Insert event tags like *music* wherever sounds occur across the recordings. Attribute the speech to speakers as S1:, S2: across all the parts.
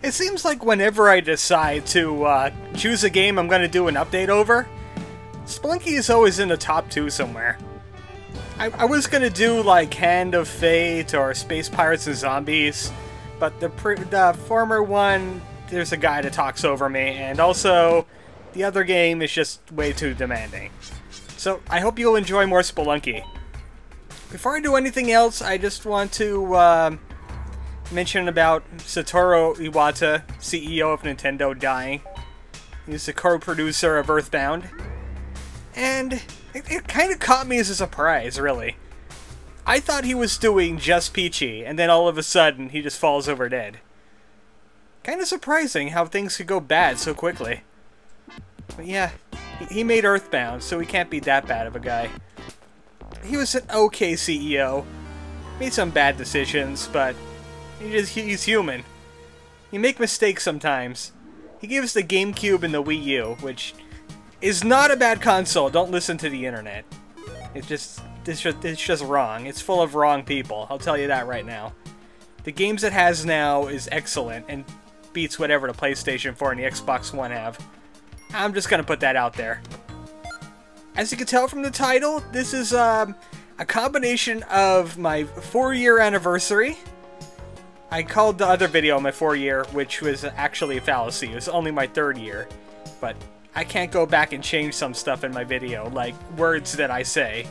S1: It seems like whenever I decide to uh, choose a game I'm going to do an update over, Spelunky is always in the top two somewhere. I, I was going to do like Hand of Fate or Space Pirates and Zombies, but the, the former one, there's a guy that talks over me, and also the other game is just way too demanding. So I hope you'll enjoy more Spelunky. Before I do anything else, I just want to uh, mention about Satoru Iwata, CEO of Nintendo, dying. He's the co-producer of Earthbound. And it, it kind of caught me as a surprise, really. I thought he was doing just Peachy, and then all of a sudden, he just falls over dead. Kind of surprising how things could go bad so quickly. But yeah, he made Earthbound, so he can't be that bad of a guy he was an okay CEO. Made some bad decisions, but he just, he's human. You make mistakes sometimes. He gives the GameCube and the Wii U, which is not a bad console. Don't listen to the internet. It's just it's just it's just wrong. It's full of wrong people. I'll tell you that right now. The games it has now is excellent and beats whatever the PlayStation 4 and the Xbox One have. I'm just gonna put that out there. As you can tell from the title, this is um, a combination of my four-year anniversary. I called the other video my four-year, which was actually a fallacy. It was only my third year. But I can't go back and change some stuff in my video, like words that I say.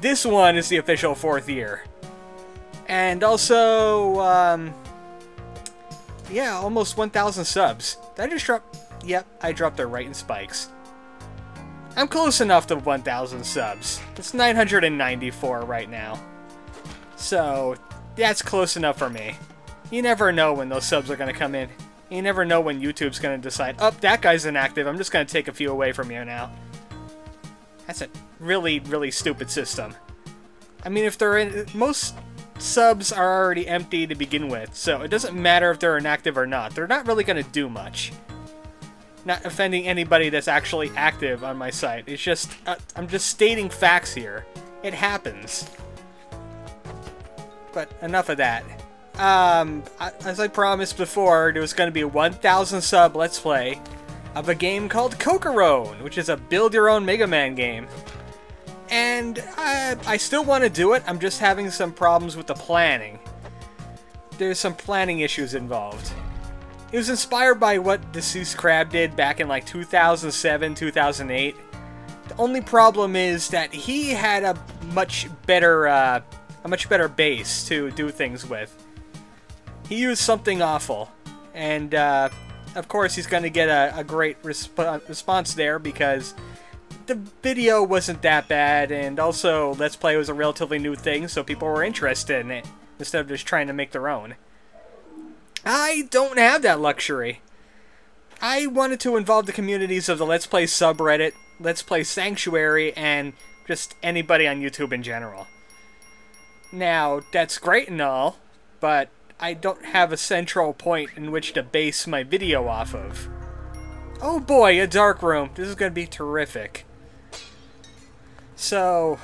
S1: This one is the official fourth year. And also, um, yeah, almost 1,000 subs. Did I just drop? Yep, I dropped it right in spikes. I'm close enough to 1,000 subs. It's 994 right now. So, that's close enough for me. You never know when those subs are going to come in. You never know when YouTube's going to decide, oh, that guy's inactive, I'm just going to take a few away from you now. That's a really, really stupid system. I mean, if they're in... Most subs are already empty to begin with, so it doesn't matter if they're inactive or not. They're not really going to do much not offending anybody that's actually active on my site. It's just, uh, I'm just stating facts here. It happens. But enough of that. Um, as I promised before, there was going to be a 1,000 sub Let's Play of a game called Cocoron, which is a build-your-own Mega Man game. And I, I still want to do it, I'm just having some problems with the planning. There's some planning issues involved. It was inspired by what Deceased Crab did back in like 2007, 2008. The only problem is that he had a much better, uh, a much better base to do things with. He used something awful, and uh, of course he's going to get a, a great resp response there because the video wasn't that bad, and also Let's Play was a relatively new thing, so people were interested in it instead of just trying to make their own. I don't have that luxury. I wanted to involve the communities of the Let's Play subreddit, Let's Play Sanctuary, and just anybody on YouTube in general. Now, that's great and all, but I don't have a central point in which to base my video off of. Oh boy, a dark room. This is going to be terrific. So,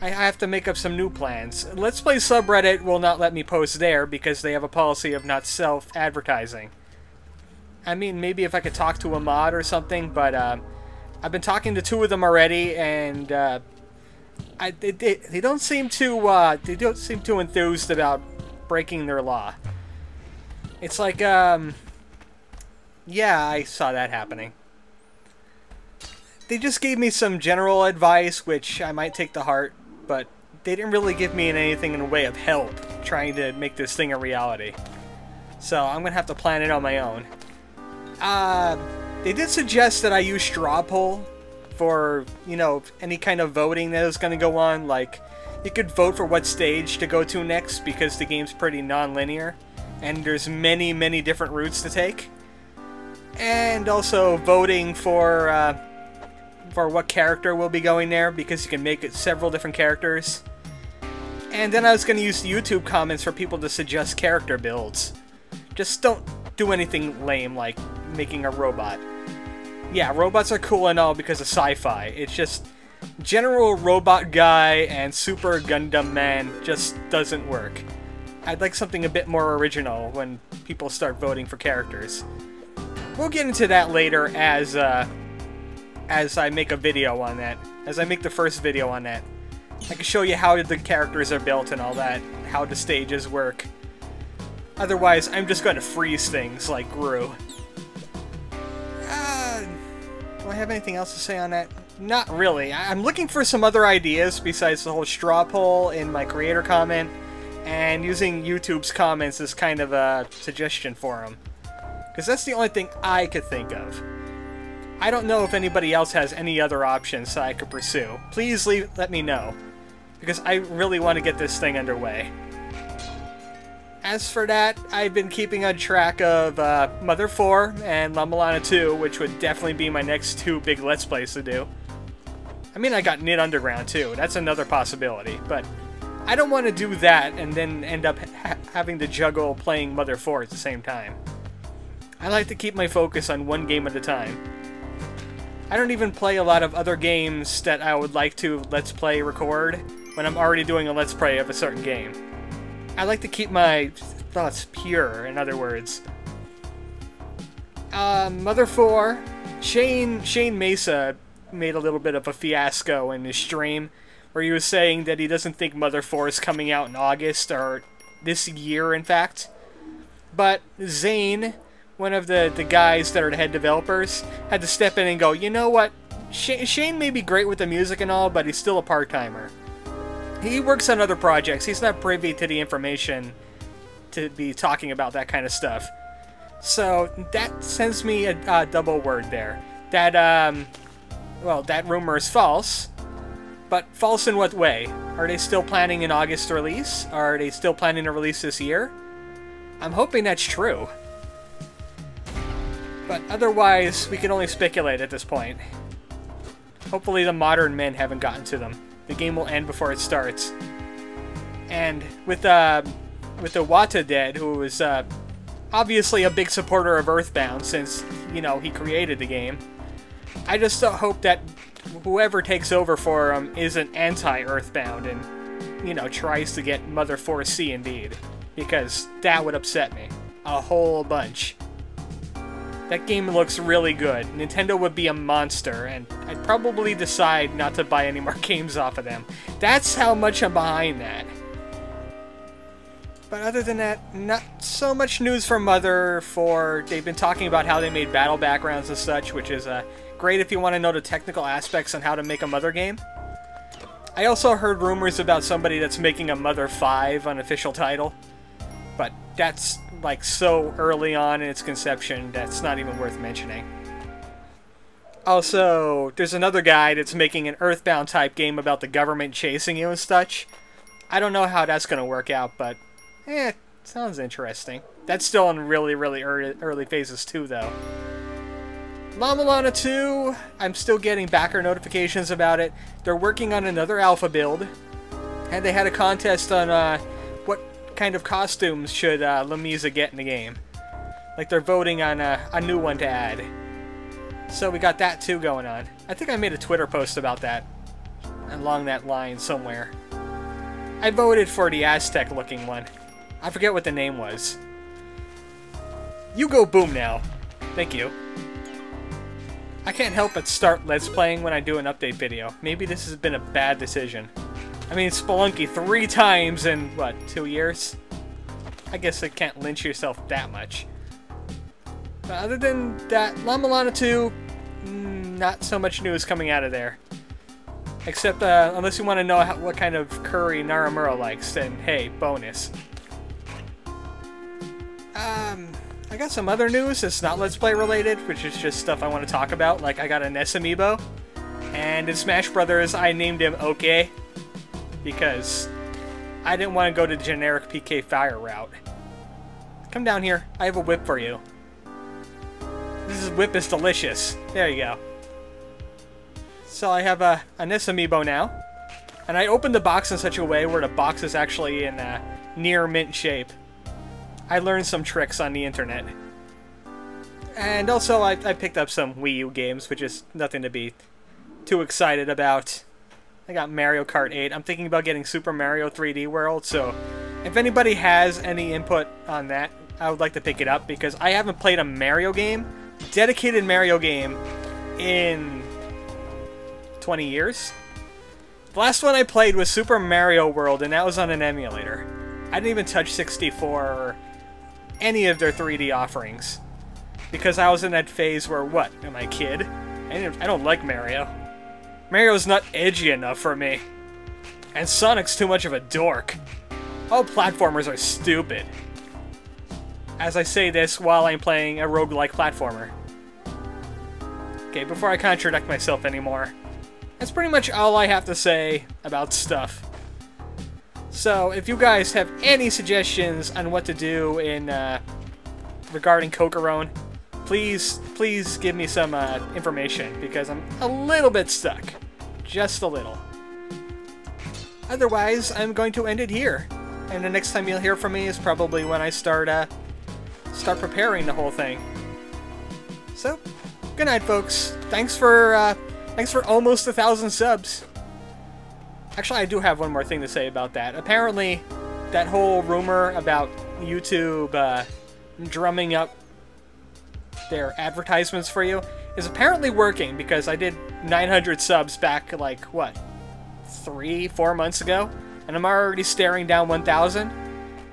S1: I have to make up some new plans. Let's Play subreddit will not let me post there because they have a policy of not self-advertising. I mean, maybe if I could talk to a mod or something, but uh, I've been talking to two of them already, and uh, I, they, they, don't seem too uh, they don't seem too enthused about breaking their law. It's like, um, yeah, I saw that happening. They just gave me some general advice, which I might take to heart, but they didn't really give me anything in the way of help trying to make this thing a reality. So I'm going to have to plan it on my own. Uh, they did suggest that I use straw poll for, you know, any kind of voting that is going to go on. Like, you could vote for what stage to go to next because the game's pretty non-linear. And there's many, many different routes to take. And also voting for, uh, for what character will be going there because you can make it several different characters. And then I was going to use YouTube comments for people to suggest character builds. Just don't do anything lame like making a robot. Yeah, robots are cool and all because of sci-fi. It's just general robot guy and super Gundam man just doesn't work. I'd like something a bit more original when people start voting for characters. We'll get into that later as uh, as I make a video on that. As I make the first video on that. I can show you how the characters are built and all that, how the stages work. Otherwise, I'm just going to freeze things like Gru. Uh, do I have anything else to say on that? Not really. I'm looking for some other ideas besides the whole straw poll in my creator comment, and using YouTube's comments as kind of a suggestion for them. Because that's the only thing I could think of. I don't know if anybody else has any other options that I could pursue. Please leave, let me know. Because I really want to get this thing underway. As for that, I've been keeping on track of uh, Mother 4 and La Mulana 2, which would definitely be my next two big Let's Plays to do. I mean, I got Knytt Underground too, that's another possibility, but I don't want to do that and then end up ha having to juggle playing Mother 4 at the same time. I like to keep my focus on one game at a time. I don't even play a lot of other games that I would like to Let's Play record when I'm already doing a Let's Play of a certain game. I like to keep my thoughts pure, in other words. Uh, Mother 4, Shane, Shane Mesa made a little bit of a fiasco in his stream, where he was saying that he doesn't think Mother 4 is coming out in August, or this year, in fact. But Zane, one of the, the guys that are the head developers, had to step in and go, you know what, Shane may be great with the music and all, but he's still a part-timer. He works on other projects. He's not privy to the information to be talking about that kind of stuff. So that sends me a, a double word there. That, um, well, that rumor is false. But false in what way? Are they still planning an August release? Are they still planning to release this year? I'm hoping that's true. But otherwise, we can only speculate at this point. Hopefully the modern men haven't gotten to them the game will end before it starts. And with uh, with Iwata dead, who was uh, obviously a big supporter of Earthbound since you know he created the game, I just hope that whoever takes over for him isn't anti-Earthbound and you know tries to get Mother 4C indeed, because that would upset me a whole bunch. That game looks really good. Nintendo would be a monster, and I'd probably decide not to buy any more *laughs* games off of them. That's how much I'm behind that. But other than that, not so much news from Mother 4... They've been talking about how they made battle backgrounds and such, which is uh, great if you want to know the technical aspects on how to make a Mother game. I also heard rumors about somebody that's making a Mother 5 unofficial title. But that's like so early on in its conception that's not even worth mentioning. Also, there's another guy that's making an Earthbound type game about the government chasing you and such. I don't know how that's going to work out, but eh, sounds interesting. That's still in really, really early, early phases too, though. La Mulana 2, I'm still getting backer notifications about it. They're working on another alpha build, and they had a contest on uh, what kind of costumes should uh, Lumisa get in the game. Like they're voting on a, a new one to add. So we got that too going on. I think I made a Twitter post about that. Along that line somewhere. I voted for the Aztec looking one. I forget what the name was. You go boom now. Thank you. I can't help but start Let's Playing when I do an update video. Maybe this has been a bad decision. I mean, Spelunky three times in, what, two years? I guess I can't lynch yourself that much. But other than that, La Mulana 2, mm, not so much news coming out of there. Except, uh, unless you want to know how, what kind of curry Naramura likes, then hey, bonus. Um, I got some other news that's not Let's Play related, which is just stuff I want to talk about. Like, I got a Ness amiibo, and in Smash Brothers, I named him OK because I didn't want to go to the generic PK Fire route. Come down here. I have a whip for you. This whip is delicious. There you go. So I have a, a Ness amiibo now. And I opened the box in such a way where the box is actually in a near mint shape. I learned some tricks on the internet. And also, I, I picked up some Wii U games, which is nothing to be too excited about. I got Mario Kart 8. I'm thinking about getting Super Mario 3D World, so If anybody has any input on that, I would like to pick it up because I haven't played a Mario game, dedicated Mario game, in 20 years. The last one I played was Super Mario World, and that was on an emulator. I didn't even touch 64 or any of their 3D offerings. Because I was in that phase where, what, am I a kid? I, I don't like Mario. Mario's not edgy enough for me. And Sonic's too much of a dork. All platformers are stupid. As I say this while I'm playing a roguelike platformer. Okay, before I contradict myself anymore. That's pretty much all I have to say about stuff. So, if you guys have any suggestions on what to do in uh, regarding Cocoron, please, please give me some uh, information because I'm a little bit stuck, just a little. Otherwise, I'm going to end it here, and the next time you'll hear from me is probably when I start uh, start preparing the whole thing. So, good night, folks. Thanks for uh, thanks for almost a thousand subs. Actually, I do have one more thing to say about that. Apparently, that whole rumor about YouTube uh, drumming up their advertisements for you is apparently working because I did 900 subs back, like, what, three, four months ago? And I'm already staring down 1,000?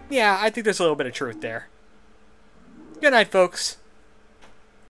S1: Yeah, I think there's a little bit of truth there. Good night, folks.